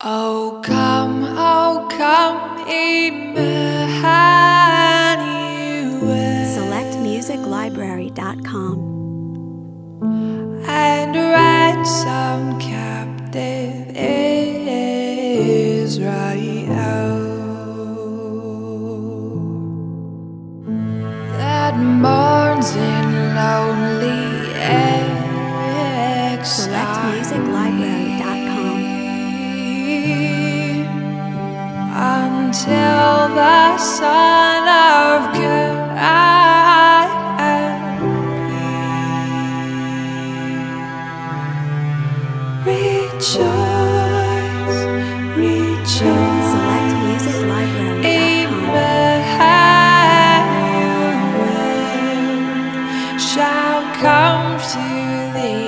Oh, come, oh, come, Emmanuel. SelectMusicLibrary.com. And ransom captive Israel until the Son of God rejoice, rejoice. Emmanuel shall come to thee,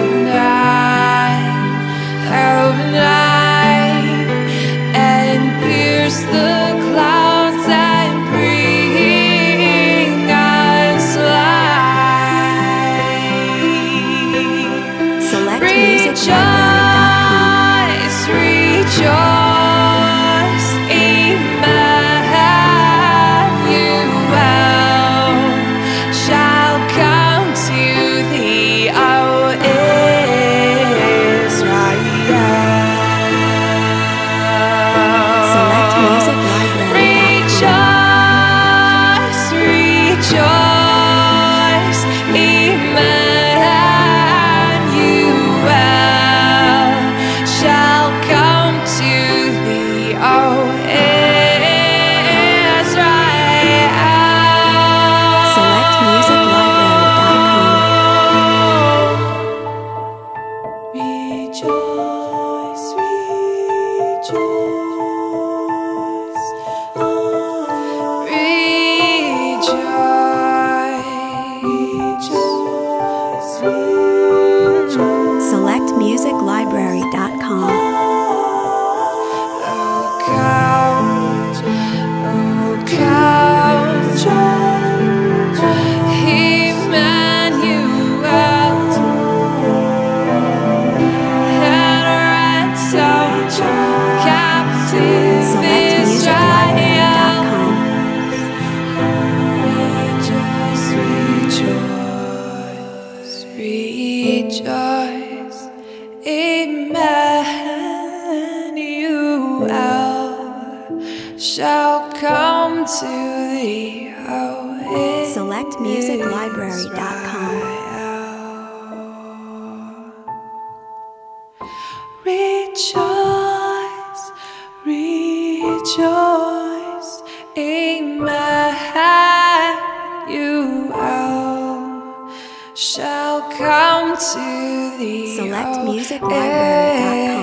rejoice, rejoice, Emmanuel shall come to thee, O SelectMusicLibrary.com. Rejoice, shall come